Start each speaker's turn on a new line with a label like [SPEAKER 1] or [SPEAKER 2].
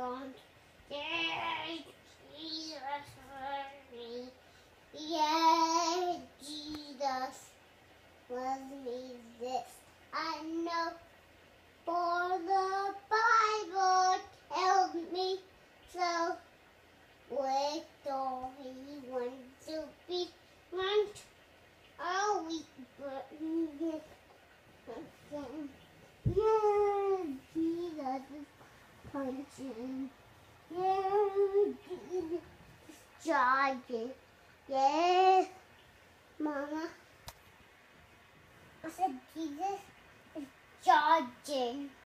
[SPEAKER 1] gone. Jesus loves me. Yeah, Jesus loves me. This I know. For the Bible tells me so. With all he wants to be want, I'll be charging. Yeah, charging. Yes, Mama. I said Jesus is charging.